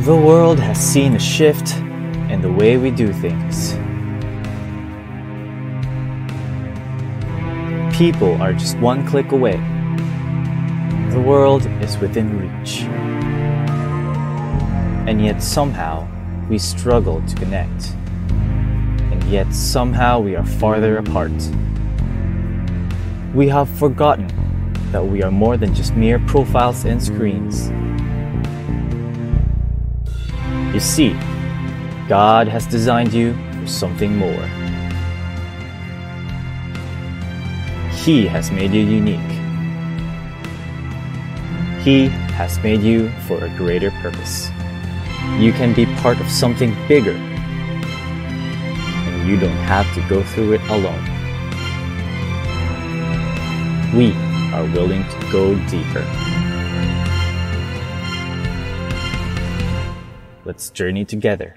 The world has seen a shift in the way we do things. People are just one click away. The world is within reach. And yet somehow we struggle to connect. And yet somehow we are farther apart. We have forgotten that we are more than just mere profiles and screens. You see, God has designed you for something more. He has made you unique. He has made you for a greater purpose. You can be part of something bigger, and you don't have to go through it alone. We are willing to go deeper. Let's journey together.